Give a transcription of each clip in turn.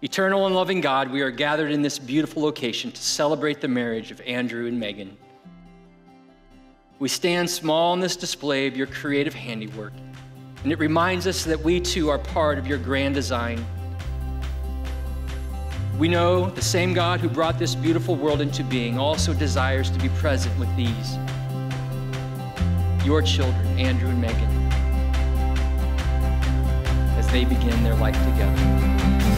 Eternal and loving God, we are gathered in this beautiful location to celebrate the marriage of Andrew and Megan. We stand small in this display of your creative handiwork, and it reminds us that we too are part of your grand design. We know the same God who brought this beautiful world into being also desires to be present with these, your children, Andrew and Megan, as they begin their life together.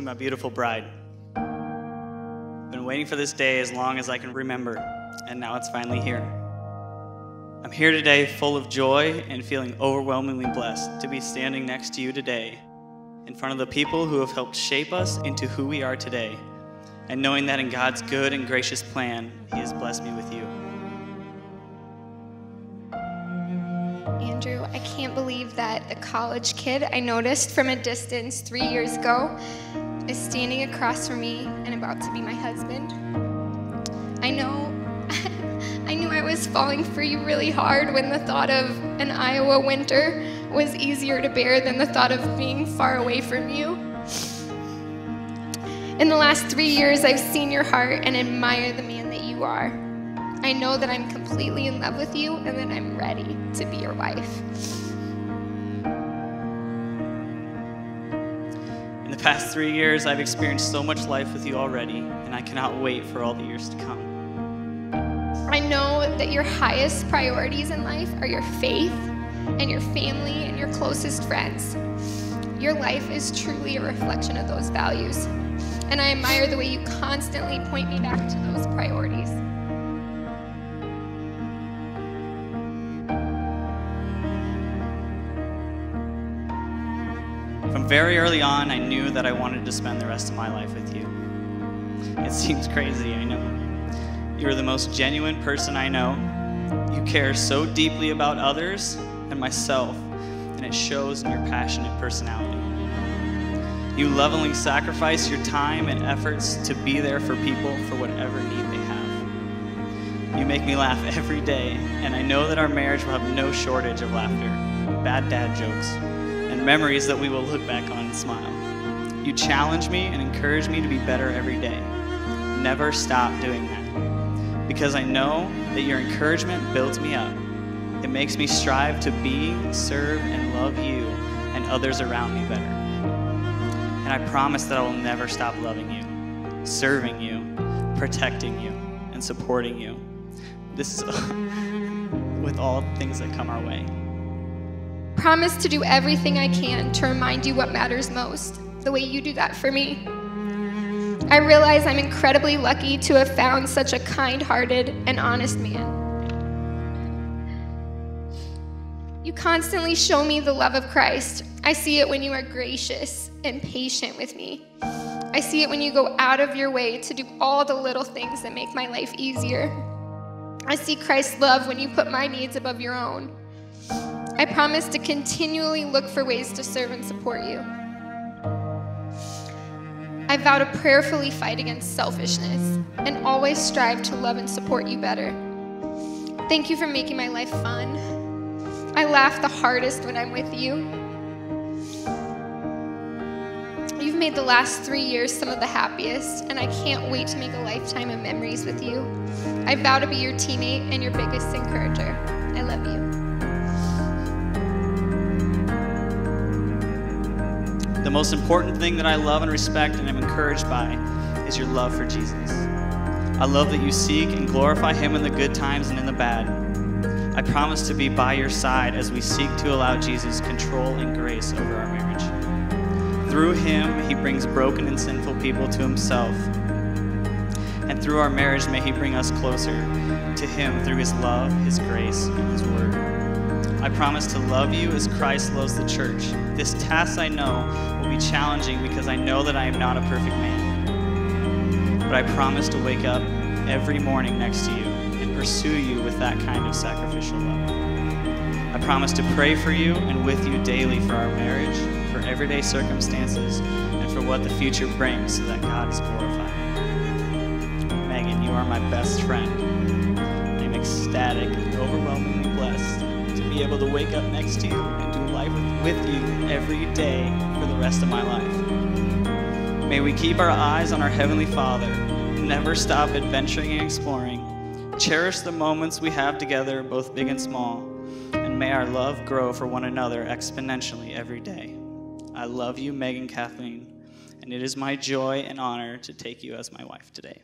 to my beautiful bride. I've been waiting for this day as long as I can remember, and now it's finally here. I'm here today full of joy and feeling overwhelmingly blessed to be standing next to you today in front of the people who have helped shape us into who we are today, and knowing that in God's good and gracious plan, He has blessed me with you. Andrew, I can't believe that the college kid I noticed from a distance three years ago is standing across from me and about to be my husband. I know, I knew I was falling for you really hard when the thought of an Iowa winter was easier to bear than the thought of being far away from you. In the last three years, I've seen your heart and admire the man that you are. I know that I'm completely in love with you and that I'm ready to be your wife. Past three years, I've experienced so much life with you already, and I cannot wait for all the years to come. I know that your highest priorities in life are your faith and your family and your closest friends. Your life is truly a reflection of those values. And I admire the way you constantly point me back to those priorities. From very early on, I knew that I wanted to spend the rest of my life with you. It seems crazy, I know. You're the most genuine person I know. You care so deeply about others and myself, and it shows in your passionate personality. You lovingly sacrifice your time and efforts to be there for people for whatever need they have. You make me laugh every day, and I know that our marriage will have no shortage of laughter, bad dad jokes, memories that we will look back on and smile. You challenge me and encourage me to be better every day. Never stop doing that. Because I know that your encouragement builds me up. It makes me strive to be, serve, and love you and others around me better. And I promise that I will never stop loving you, serving you, protecting you, and supporting you. This is with all things that come our way. Promise to do everything I can to remind you what matters most, the way you do that for me. I realize I'm incredibly lucky to have found such a kind hearted and honest man. You constantly show me the love of Christ. I see it when you are gracious and patient with me. I see it when you go out of your way to do all the little things that make my life easier. I see Christ's love when you put my needs above your own. I promise to continually look for ways to serve and support you. I vow to prayerfully fight against selfishness and always strive to love and support you better. Thank you for making my life fun. I laugh the hardest when I'm with you. You've made the last three years some of the happiest, and I can't wait to make a lifetime of memories with you. I vow to be your teammate and your biggest encourager. I love you. The most important thing that I love and respect and am encouraged by is your love for Jesus. I love that you seek and glorify Him in the good times and in the bad. I promise to be by your side as we seek to allow Jesus control and grace over our marriage. Through Him, He brings broken and sinful people to Himself. And through our marriage, may He bring us closer to Him through His love, His grace, and His word. I promise to love you as Christ loves the church. This task I know will be challenging because I know that I am not a perfect man. But I promise to wake up every morning next to you and pursue you with that kind of sacrificial love. I promise to pray for you and with you daily for our marriage, for everyday circumstances, and for what the future brings so that God is glorified. Megan, you are my best friend. I'm ecstatic and overwhelmingly blessed able to wake up next to you and do life with, with you every day for the rest of my life. May we keep our eyes on our Heavenly Father, never stop adventuring and exploring, cherish the moments we have together, both big and small and may our love grow for one another exponentially every day. I love you, Megan Kathleen, and it is my joy and honor to take you as my wife today.